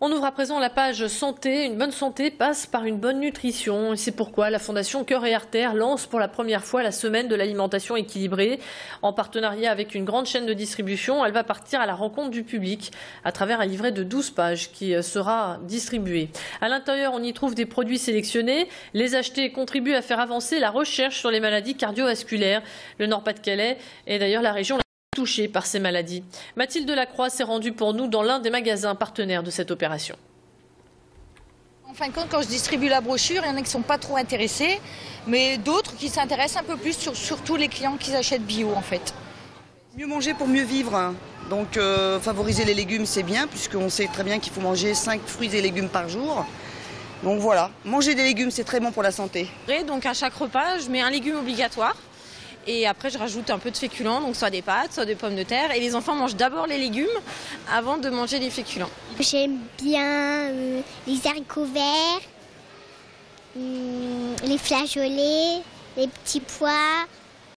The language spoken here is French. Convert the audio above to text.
On ouvre à présent la page santé. Une bonne santé passe par une bonne nutrition. Et c'est pourquoi la Fondation Cœur et Artères lance pour la première fois la semaine de l'alimentation équilibrée. En partenariat avec une grande chaîne de distribution, elle va partir à la rencontre du public à travers un livret de 12 pages qui euh, sera distribué. À l'intérieur, on y trouve des produits sélectionnés. Les acheter contribue à faire avancer la recherche sur les maladies cardiovasculaires. Le Nord-Pas-de-Calais est d'ailleurs la région touchés par ces maladies. Mathilde Lacroix s'est rendue pour nous dans l'un des magasins partenaires de cette opération. En fin de compte, quand je distribue la brochure, il y en a qui ne sont pas trop intéressés, mais d'autres qui s'intéressent un peu plus, sur, surtout les clients qui achètent bio en fait. Mieux manger pour mieux vivre. Donc euh, favoriser les légumes, c'est bien, puisqu'on sait très bien qu'il faut manger 5 fruits et légumes par jour. Donc voilà, manger des légumes, c'est très bon pour la santé. Donc à chaque repas, je mets un légume obligatoire. Et après, je rajoute un peu de féculents, donc soit des pâtes, soit des pommes de terre. Et les enfants mangent d'abord les légumes avant de manger les féculents. J'aime bien euh, les haricots verts, hum, les flageolets, les petits pois,